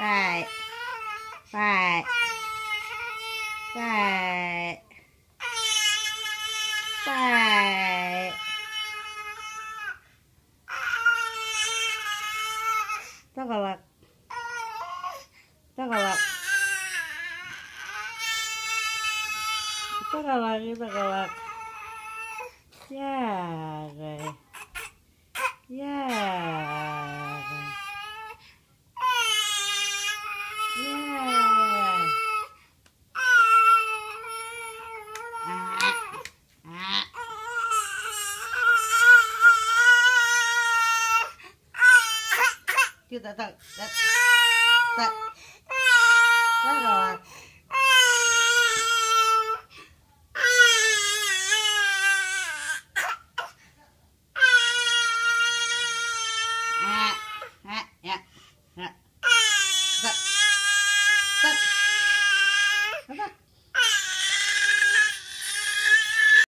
Right. Right. Right. Right. Tagalog. Tagalog. Tagalog, Tagalog. Yeah. You that that that that. That one. 啊啊！